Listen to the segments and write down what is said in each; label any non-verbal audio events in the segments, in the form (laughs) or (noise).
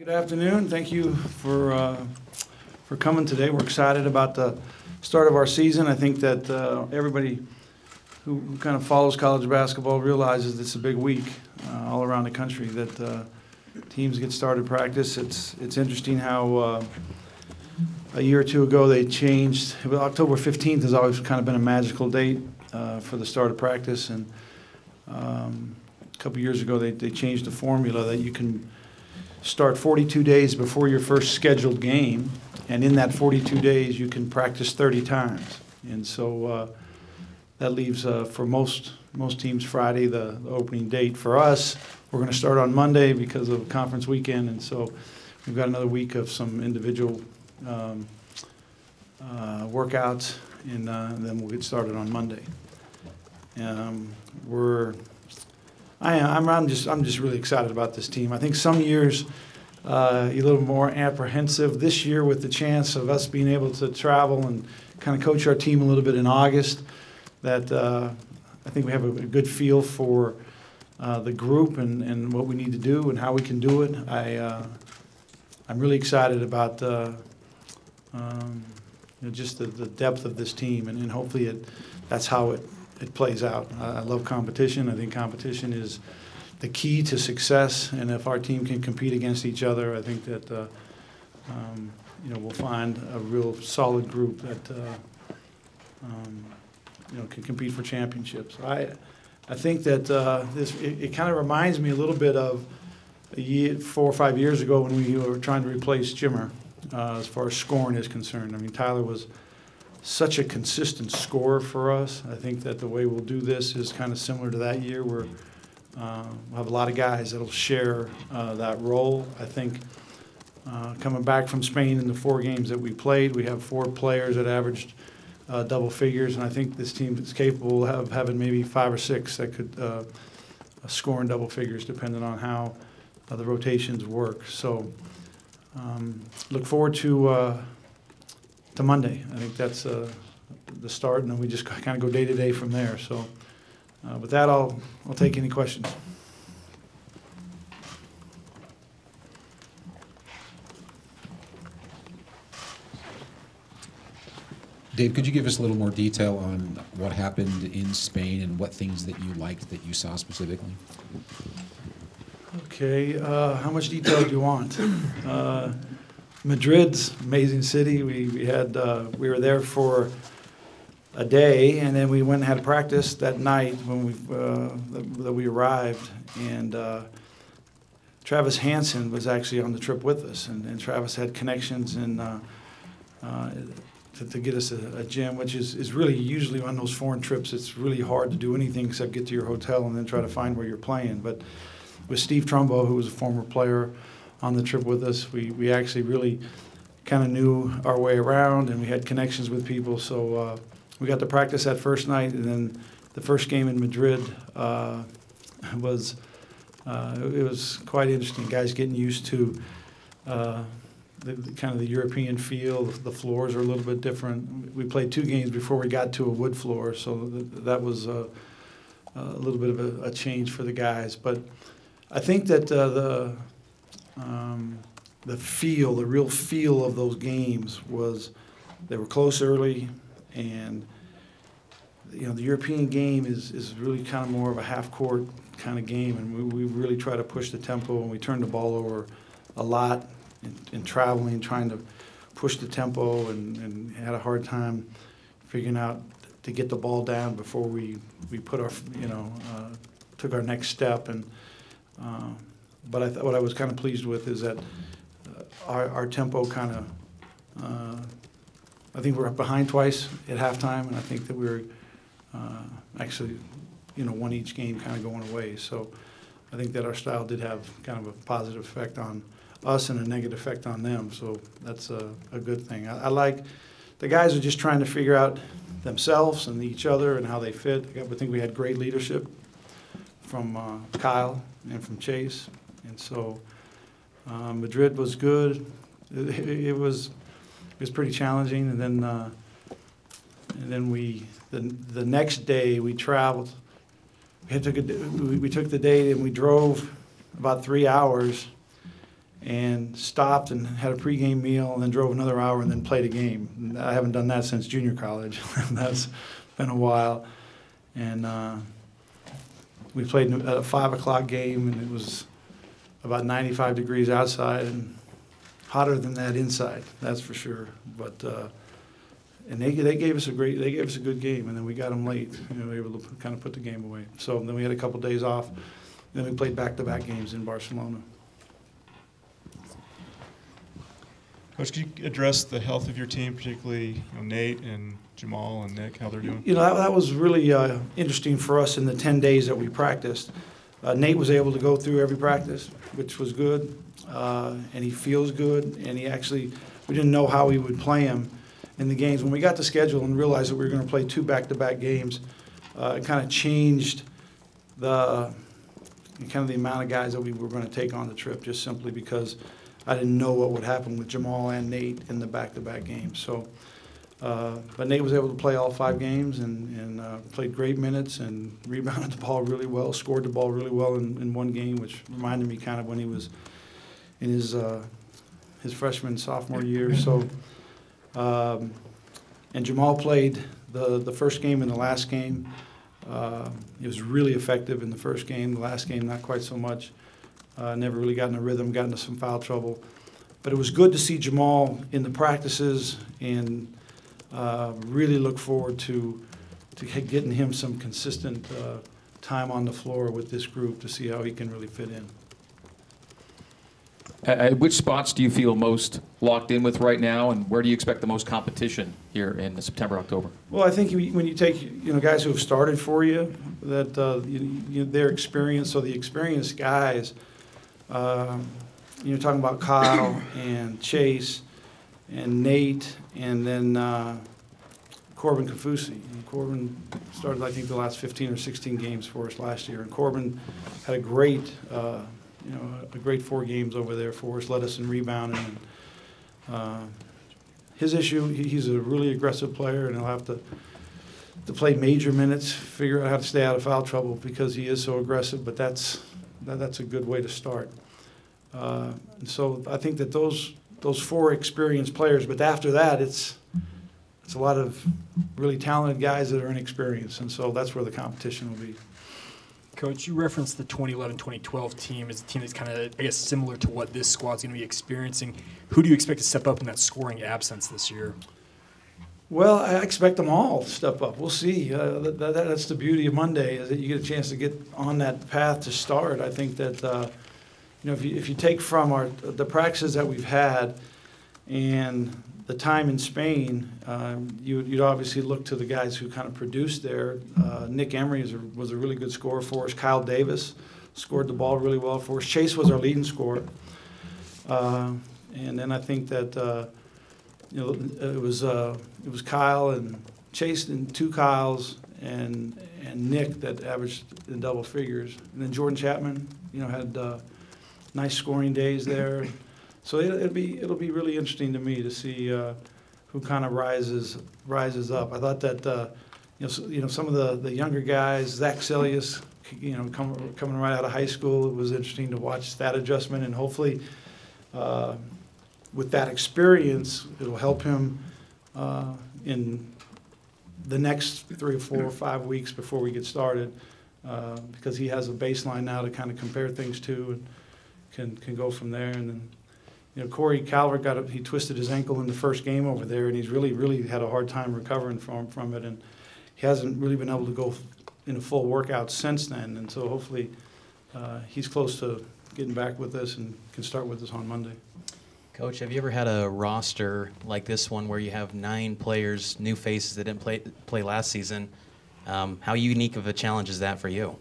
Good afternoon. Thank you for, uh, for coming today. We're excited about the start of our season. I think that uh, everybody who who kind of follows college basketball realizes it's a big week uh, all around the country, that uh, teams get started practice. It's, it's interesting how uh, a year or two ago they changed, October 15th has always kind of been a magical date uh, for the start of practice. And um, a couple years ago, they, they changed the formula that you can start 42 days before your first scheduled game, and in that 42 days, you can practice 30 times. And so uh, that leaves uh, for most most teams Friday the, the opening date. For us, we're going to start on Monday because of conference weekend, and so we've got another week of some individual um, uh, workouts, and, uh, and then we'll get started on Monday. Um, we're I am. I'm just. I'm just really excited about this team. I think some years uh, a little more apprehensive. This year, with the chance of us being able to travel and kind of coach our team a little bit in August, that uh, I think we have a, a good feel for uh, the group and, and what we need to do and how we can do it. I uh, I'm really excited about uh, um, you know, just the, the depth of this team, and, and hopefully it that's how it it plays out. I love competition. I think competition is the key to success, and if our team can compete against each other, I think that, uh, um, you know, we'll find a real solid group that, uh, um, you know, can compete for championships. I, I think that uh, this, it, it kind of reminds me a little bit of a year, four or five years ago when we were trying to replace Jimmer, uh, as far as scoring is concerned. I mean, Tyler was such a consistent score for us. I think that the way we'll do this is kind of similar to that year where uh, we'll have a lot of guys that'll share uh, that role. I think uh, coming back from Spain in the four games that we played, we have four players that averaged uh, double figures, and I think this team is capable of having maybe five or six that could uh, score in double figures depending on how uh, the rotations work. So um, look forward to to Monday. I think that's uh, the start, and then we just (laughs) kind of go day to day from there. So, uh, with that, I'll I'll take any questions. Dave, could you give us a little more detail on what happened in Spain and what things that you liked that you saw specifically? Okay, uh, how much detail do you want? Madrid's amazing city. We, we had uh, we were there for a day, and then we went and had a practice that night when we uh, that, that we arrived. And uh, Travis Hansen was actually on the trip with us, and, and Travis had connections in. Uh, uh, to, to get us a, a gym, which is, is really usually on those foreign trips, it's really hard to do anything except get to your hotel and then try to find where you're playing. But with Steve Trumbo, who was a former player on the trip with us, we, we actually really kind of knew our way around and we had connections with people. So uh, we got to practice that first night, and then the first game in Madrid uh, was uh, it was quite interesting. Guys getting used to uh, the, the kind of the European feel. The floors are a little bit different. We played two games before we got to a wood floor, so th- that was uh, a little bit of a, a change for the guys. But I think that uh, the um, the feel, the real feel of those games was they were close early, and you know the European game is is really kind of more of a half court kind of game, and we, we really try to push the tempo, and we turn the ball over a lot in, in traveling, trying to push the tempo, and, and had a hard time figuring out to get the ball down before we, we put our you know uh, took our next step and. Uh, but I th- what I was kind of pleased with is that uh, our, our tempo kind of, uh, I think we were behind twice at halftime, and I think that we were uh, actually, you know, one each game kind of going away. So I think that our style did have kind of a positive effect on us and a negative effect on them. So that's a, a good thing. I, I like the guys are just trying to figure out themselves and each other and how they fit. I think we had great leadership from uh, Kyle and from Chase. And so uh, Madrid was good. It, it, was it was pretty challenging. And then uh, and then we the the next day we traveled. We took a, we, we took the day and we drove about three hours, and stopped and had a pregame meal and then drove another hour and then played a game. I haven't done that since junior college. (laughs) That's been a while. And uh, we played a five o'clock game and it was about 95 degrees outside and hotter than that inside. That's for sure. But uh, and they they gave us a great they gave us a good game and then we got them late. You know, we were able to kind of put the game away. So then we had a couple days off. Then we played back-to-back games in Barcelona. Coach, could you address the health of your team, particularly you know, Nate and Jamal and Nick, how they're doing? You know, that, that was really uh, interesting for us in the 10 days that we practiced. Uh, Nate was able to go through every practice, which was good, uh, and he feels good, and he actually, we didn't know how we would play him in the games. When we got the schedule and realized that we were going to play two back-to-back games, uh, it kind of changed the, kind of the amount of guys that we were going to take on the trip, just simply because I didn't know what would happen with Jamal and Nate in the back-to-back games. So, uh, but Nate was able to play all five games and, and uh, played great minutes and (laughs) rebounded the ball really well, scored the ball really well in, in one game, which reminded me kind of when he was in his uh, his freshman sophomore year. (laughs) So, um, and Jamal played the the first game and the last game. Uh, he was really effective in the first game. The last game, not quite so much. Uh, never really got in a rhythm, got into some foul trouble. But it was good to see Jamal in the practices and uh, really look forward to, to getting him some consistent uh, time on the floor with this group to see how he can really fit in. At, at which spots do you feel most locked in with right now, and where do you expect the most competition here in September, October? Well, I think when you take, you know, guys who have started for you, that, uh, you, you, their experience, so the experienced guys, um, you're talking about Kyle and Chase and Nate, and then uh, Corbin Kaufusi. And Corbin started, I think, the last 15 or 16 games for us last year, and Corbin had a great, uh, you know, a great four games over there for us, led us in rebounding. And, uh, his issue, he- he's a really aggressive player, and he'll have to, to play major minutes, figure out how to stay out of foul trouble because he is so aggressive, but that's, that- that's a good way to start. Uh, So I think that those, those four experienced players, but after that, it's, it's a lot of really talented guys that are inexperienced, and so that's where the competition will be. Coach, you referenced the 2011-2012 team as a team that's kind of, I guess, similar to what this squad's going to be experiencing. Who do you expect to step up in that scoring absence this year? Well, I expect them all to step up. We'll see. Uh, that, that, that's the beauty of Monday is that you get a chance to get on that path to start. I think that uh, you know if you if you take from our the practices that we've had and the time in Spain, um, you, you'd obviously look to the guys who kind of produced there. Uh, Nick Emery a, was a really good scorer for us. Kyle Davis scored the ball really well for us. Chase was our leading scorer. Uh, and then I think that. Uh, you know, it was, uh, it was Kyle and Chase and two Kyles and, and Nick that averaged in double figures. And then Jordan Chapman, you know, had, uh, nice scoring days there. So it, it'll be, it'll be really interesting to me to see, uh, who kind of rises, rises up. I thought that, uh, you know, s- you know, some of the, the younger guys, Zac Seljaas, you know, coming, coming right out of high school, it was interesting to watch that adjustment and hopefully, uh, with that experience, it'll help him uh, in the next three or four or five weeks before we get started, uh, because he has a baseline now to kind of compare things to and can, can go from there. And then, you know, Cory Calvert got, a- he twisted his ankle in the first game over there, and he's really, really had a hard time recovering from, from it. And he hasn't really been able to go in a full workout since then. And so hopefully, uh, he's close to getting back with us and can start with us on Monday. Coach, have you ever had a roster like this one where you have nine players, new faces that didn't play play last season? Um, how unique of a challenge is that for you?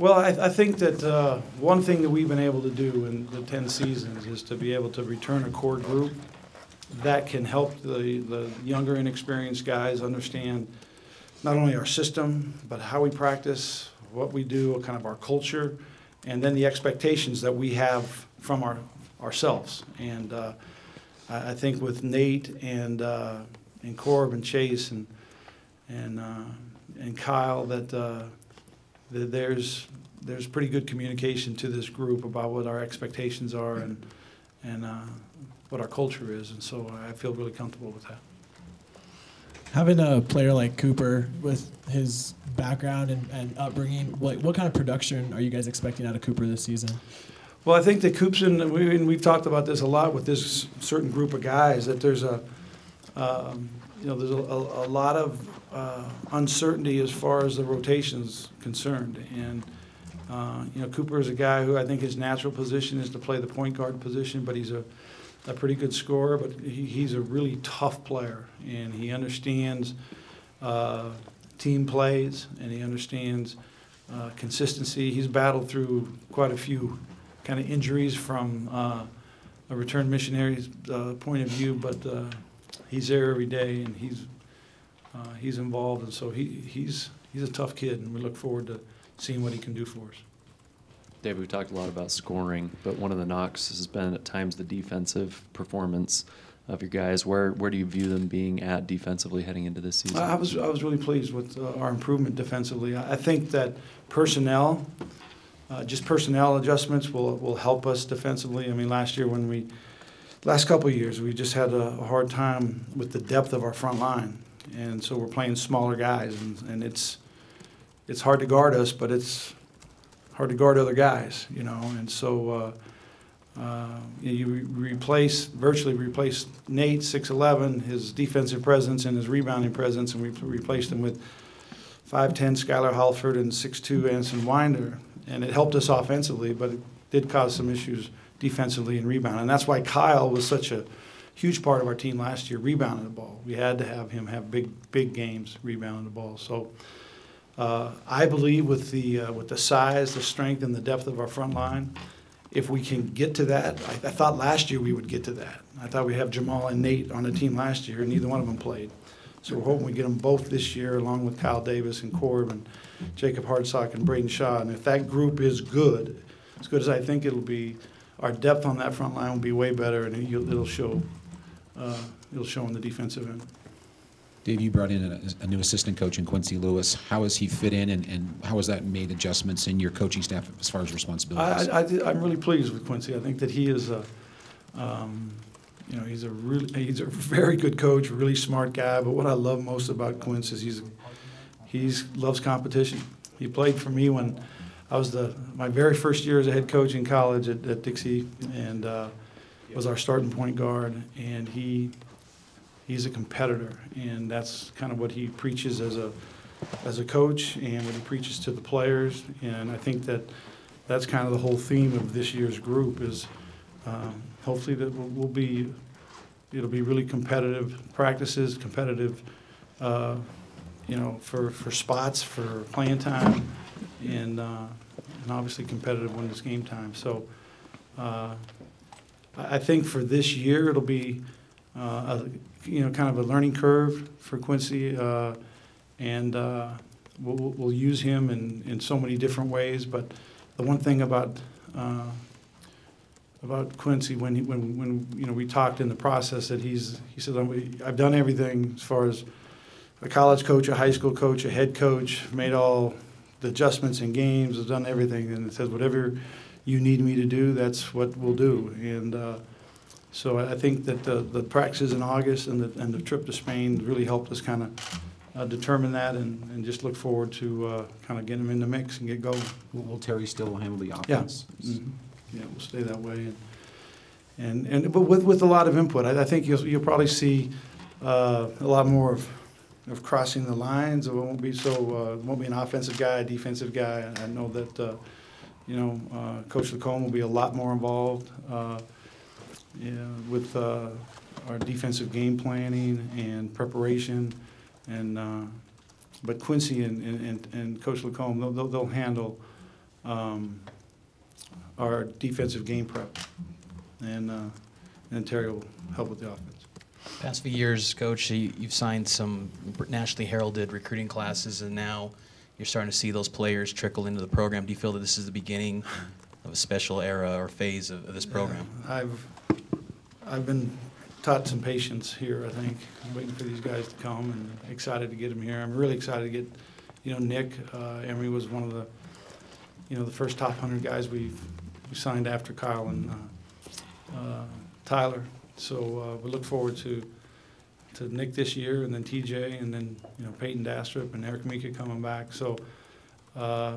Well, I, I think that uh, one thing that we've been able to do in the 10 seasons is to be able to return a core group that can help the, the younger inexperienced guys understand not only our system, but how we practice, what we do, kind of our culture, and then the expectations that we have from our, ourselves. And uh, I, I think with Nate and, uh, and Corb and Chase and, and, uh, and Kyle, that, uh, that there's, there's pretty good communication to this group about what our expectations are and, and uh, what our culture is, and so I feel really comfortable with that. Having a player like Cooper with his background and, and upbringing, what, what kind of production are you guys expecting out of Cooper this season? Well, I think that Coopson, we, and we've talked about this a lot with this certain group of guys, that there's a, um, you know, there's a, a, a lot of uh, uncertainty as far as the rotation's concerned. And, uh, you know, Cooper is a guy who I think his natural position is to play the point guard position, but he's a, a pretty good scorer, but he, he's a really tough player. And he understands uh, team plays, and he understands uh, consistency. He's battled through quite a few kind of injuries from uh, a returned missionary's uh, point of view, but he's there every day and he's uh, he's involved, and so he he's he's a tough kid, and we look forward to seeing what he can do for us. Dave, we've talked a lot about scoring, but one of the knocks has been at times the defensive performance of your guys. Where where do you view them being at defensively heading into this season? I I was I was really pleased with uh, our improvement defensively. I I think that personnel, uh, just personnel adjustments will will help us defensively. I mean, last year when we, last couple years, we just had a hard time with the depth of our front line, and so we're playing smaller guys, and and it's it's hard to guard us, but it's hard to guard other guys, you know, and so. Uh, uh, You re- replace, virtually replace Nate, 6'11", his defensive presence and his rebounding presence, and we replaced him with 5'10", Skyler Halford, and 6'2", Anson Winder. And it helped us offensively, but it did cause some issues defensively and rebound. And that's why Kyle was such a huge part of our team last year, rebounding the ball. We had to have him have big, big games rebounding the ball. So uh, I believe with the, uh, with the size, the strength, and the depth of our front line, if we can get to that, I, I thought last year we would get to that. I thought we have Jamal and Nate on the team last year, and neither one of them played. So we're hoping we get them both this year, along with Kyle Davis and Corb and Jakob Hartsock and Braiden Shaw. And if that group is good, as good as I think it'll be, our depth on that front line will be way better, and it'll show, uh, it'll show on the defensive end. Dave, you brought in a, a new assistant coach in Quincy Lewis. How has he fit in, and, and how has that made adjustments in your coaching staff as far as responsibilities? I, I'm really pleased with Quincy. I think that he is a, um, you know, he's a really, he's a very good coach, really smart guy. But what I love most about Quincy is he's, he's loves competition. He played for me when I was the my very first year as a head coach in college at, at Dixie, and uh, was our starting point guard. And he, he's a competitor, and that's kind of what he preaches as a as a coach and what he preaches to the players. And I think that that's kind of the whole theme of this year's group is um, hopefully that we'll, we'll be, it'll be really competitive practices, competitive, uh, you know, for, for spots, for playing time, and, uh, and obviously competitive when it's game time. So uh, I, think for this year, it'll be, uh, a, you know, kind of a learning curve for Quincy. uh, and uh, we'll, we'll- use him in, in so many different ways. But the one thing about uh, about Quincy, when he, when when you know we talked in the process, that he's he said "I'm- I've done everything as far as a college coach, a high school coach, a head coach, made all the adjustments in games, I've done everything, and it says whatever you need me to do, that's what we'll do. And uh, so I think that the, the practices in August and the, and the trip to Spain really helped us kind of uh, determine that and, and just look forward to uh, kind of getting them in the mix and get going. Will, will Terry still handle the Yeah. offense? Mhm. Yeah, we'll stay that way. And, and, and but with, with a lot of input, I, I think you'll, you'll probably see uh, a lot more of, of crossing the lines. It won't be so, uh, won't be an offensive guy, a defensive guy. I know that, uh, you know, uh, Coach LaComb will be a lot more involved uh, yeah, with uh, our defensive game planning and preparation. And, uh, but Quincy and, and, and Coach LaComb, they'll, they'll, handle um, our defensive game prep. And, and Terry will help with the offense. Past few years, Coach, you- you've signed some nationally heralded recruiting classes, and now you're starting to see those players trickle into the program. Do you feel that this is the beginning of a special era or phase of, of this program? I've, I've been taught some patience here, I think. I'm waiting for these guys to come and excited to get them here. I'm really excited to get, you know, Nick, uh, Emery was one of the, you know, the first top 100 guys we've we signed after Kyle and uh, uh, Tyler. So uh, we look forward to to Nick this year, and then TJ, and then you know Payton Dastrup and Eric Mika coming back. So uh,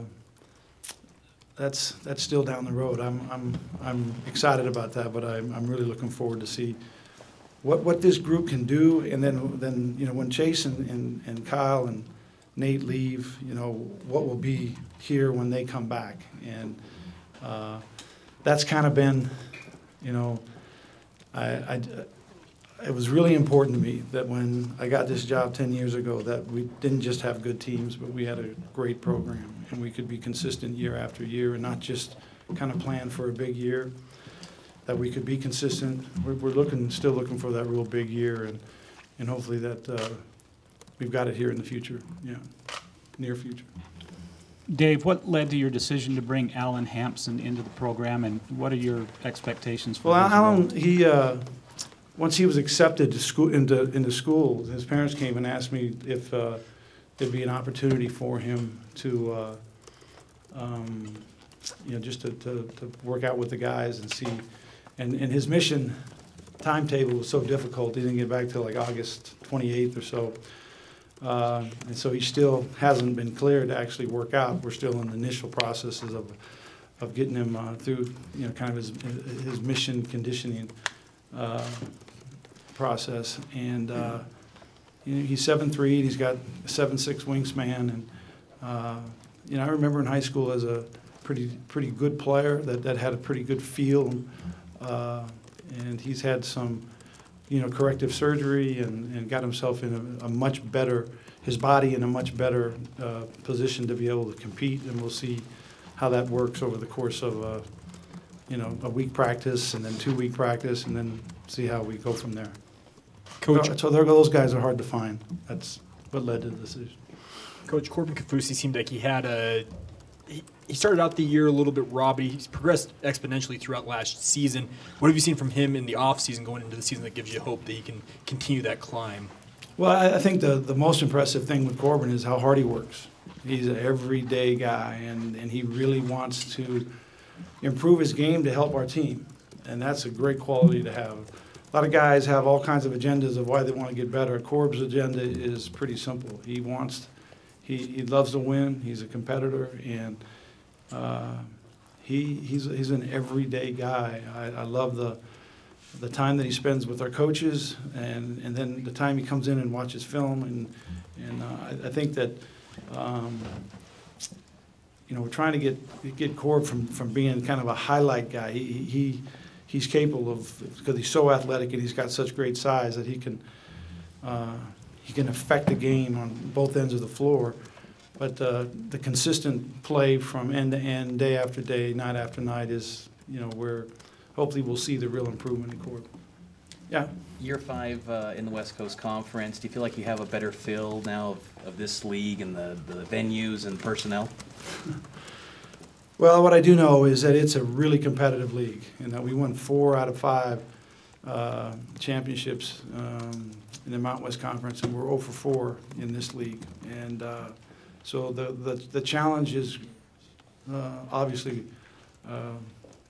that's that's still down the road. I'm I'm I'm excited about that, but I'm I'm really looking forward to see what what this group can do, and then then you know when Chase and, and, and Kyle and Nate leave, you know what will be here when they come back, and uh, that's kind of been, you know, I, I it was really important to me that when I got this job 10 years ago, that we didn't just have good teams, but we had a great program, and we could be consistent year after year and not just kind of plan for a big year, that we could be consistent. We're, we're looking, still looking for that real big year, and, and hopefully that uh, we've got it here in the future, yeah, near future. Dave, what led to your decision to bring Alan Hamson into the program, and what are your expectations for Well, role? Alan, he, uh, once he was accepted to school, into, into school, his parents came and asked me if uh, there'd be an opportunity for him to, uh, um, you know, just to, to, to work out with the guys and see. And, and his mission timetable was so difficult, he didn't get back till like August 28th or so. Uh, And so he still hasn't been cleared to actually work out. We're still in the initial processes of, of getting him uh, through, you know, kind of his, his mission conditioning uh, process. And, uh, you know, he's seven three, and he's got a seven six wingspan. And, uh, you know, I remember in high school as a pretty, pretty good player that, that had a pretty good feel. Uh, And he's had some, you know, corrective surgery and, and got himself in a, a much better, his body in a much better uh, position to be able to compete. And we'll see how that works over the course of, uh, you know, a week practice and then two-week practice and then see how we go from there. Coach, So there, those guys are hard to find. That's what led to the decision. Coach Corbin Kaufusi seemed like he had a. He, started out the year a little bit raw, but he's progressed exponentially throughout last season. What have you seen from him in the offseason going into the season that gives you hope that he can continue that climb? Well, I, I think the, the most impressive thing with Corbin is how hard he works. He's an everyday guy, and, and he really wants to improve his game to help our team. And that's a great quality to have. A lot of guys have all kinds of agendas of why they want to get better. Corb's agenda is pretty simple. He wants, he, he loves to win, he's a competitor, and uh, he, he's, he's an everyday guy. I, I love the, the time that he spends with our coaches, and, and then the time he comes in and watches film, and, and uh, I, I think that, um, you know, we're trying to get, get Corb from, from being kind of a highlight guy. He, he, he's capable of, because he's so athletic and he's got such great size that he can, uh, he can affect the game on both ends of the floor. But uh, the consistent play from end to end, day after day, night after night is, you know, where hopefully we'll see the real improvement in court. Yeah. Year five uh, in the West Coast Conference, do you feel like you have a better feel now of, of this league and the, the venues and personnel? (laughs) Well, what I do know is that it's a really competitive league, and that we won four out of five uh, championships um, in the Mountain West Conference, and we're 0 for 4 in this league. And uh, so the, the, the challenge is uh, obviously uh,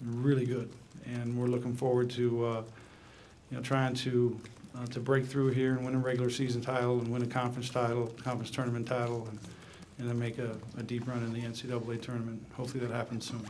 really good, and we're looking forward to, uh, you know, trying to, uh, to break through here and win a regular season title and win a conference title, conference tournament title, and and then make a, a deep run in the NCAA tournament. Hopefully that happens soon.